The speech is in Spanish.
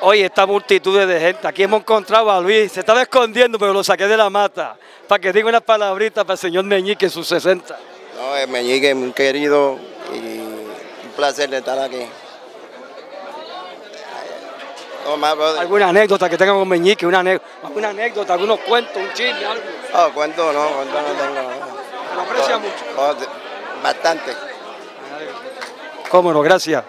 Oye, esta multitud de gente, aquí hemos encontrado a Luis, se estaba escondiendo, pero lo saqué de la mata, para que diga unas palabritas para el señor Meñique en sus 60. No, el Meñique, muy querido y un placer de estar aquí. No, más, ¿Alguna anécdota que tenga con Meñique? Una, alguna anécdota, algunos cuentos, un chisme, algo. Oh, cuento no, cuento no tengo. Lo aprecia mucho. Bastante. Cómo no, gracias.